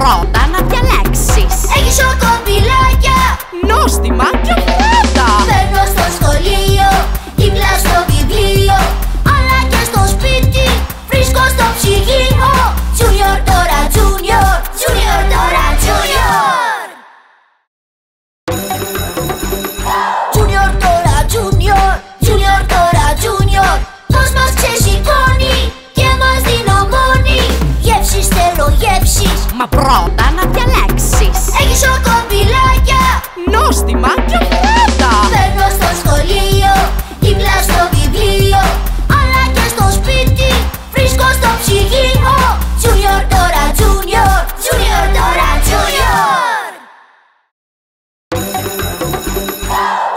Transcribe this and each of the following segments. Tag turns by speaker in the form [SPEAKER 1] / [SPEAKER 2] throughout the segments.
[SPEAKER 1] rotas.
[SPEAKER 2] Μα πρώτα να διαλέξεις.
[SPEAKER 1] Έχεις σοκομπιλάκια
[SPEAKER 2] Νόστιμα και φέτα
[SPEAKER 1] Παίρνω στο σχολείο Γυμνά στο βιβλίο. Αλλά και στο σπίτι Βρίσκω στο ψυγείο. Junior τώρα Junior Junior τώρα Junior.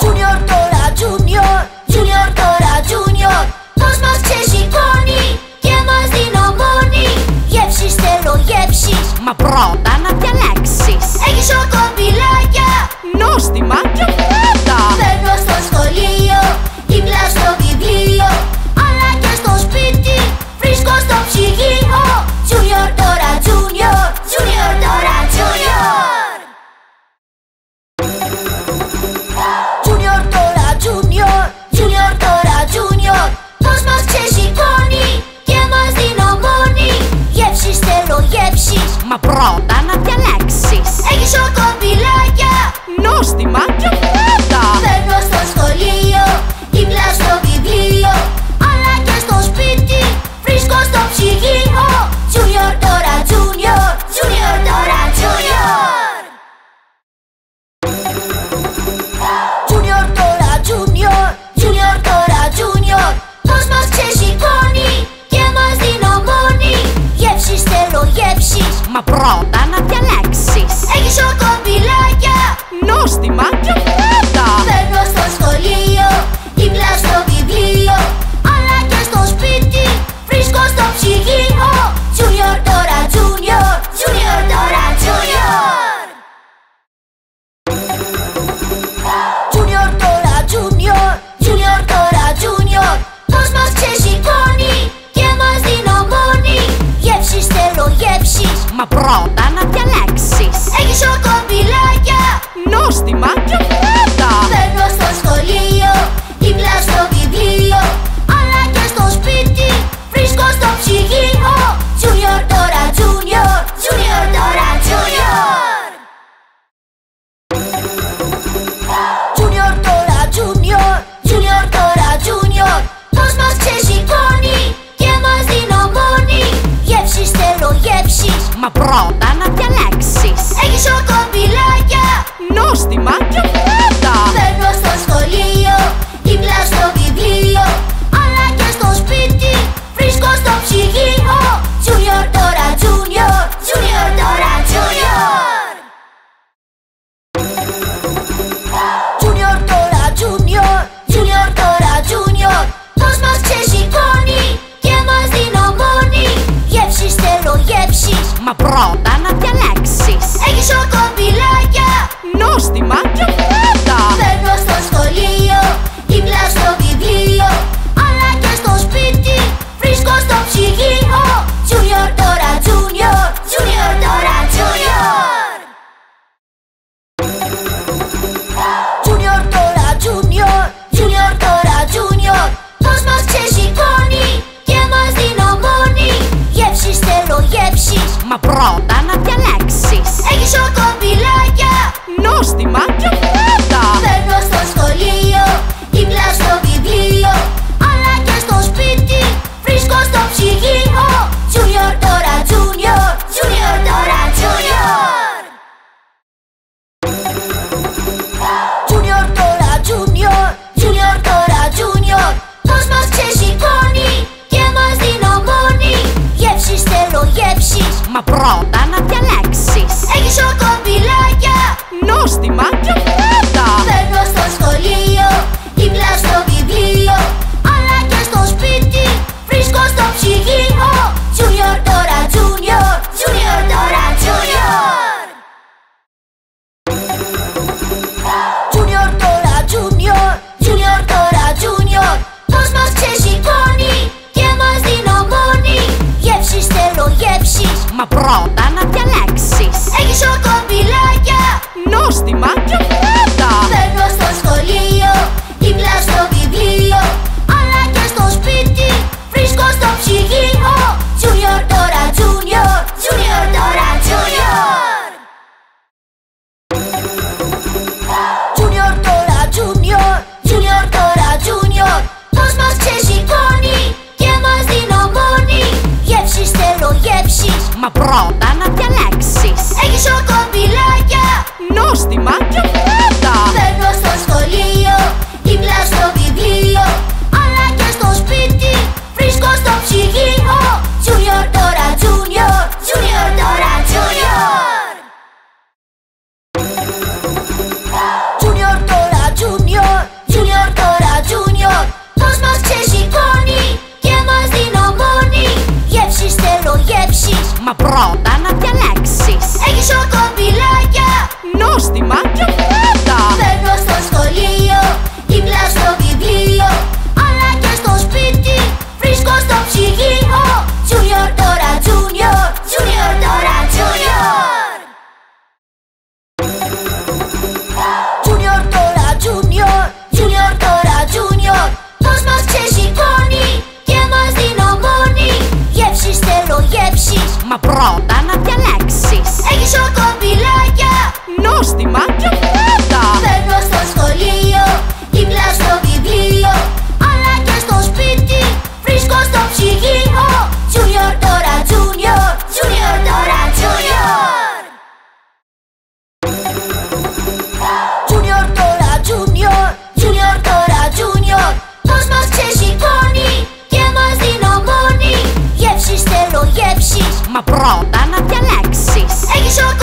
[SPEAKER 1] Junior τώρα Junior Junior τώρα Junior. Πώς μας ξεσηκώνει Και μας δίνω μόνη Γεύση θέλω γεύση
[SPEAKER 2] πράγμα πρώτα να διαλέξεις.
[SPEAKER 1] Έχεις a
[SPEAKER 2] πρόστιμα. Και
[SPEAKER 1] Φέρνω στο σχολείο, δίπλα στο βιβλίο Αλλά και στο σπίτι, βρίσκω στο ψυγείο. Junior τώρα Junior, Junior τώρα Junior. Junior τώρα Junior, Junior τώρα Junior. Πώς μας ξεσηκώνει και μας δυναμώνει. Γεύσεις θέλω γεύσεις,
[SPEAKER 2] μα πρώτα να
[SPEAKER 1] forma brota. 老大。Γεύσεις,
[SPEAKER 2] πρώτα να διαλέξεις.
[SPEAKER 1] Έχεις σοκομπιλάκια
[SPEAKER 2] Νόστιμα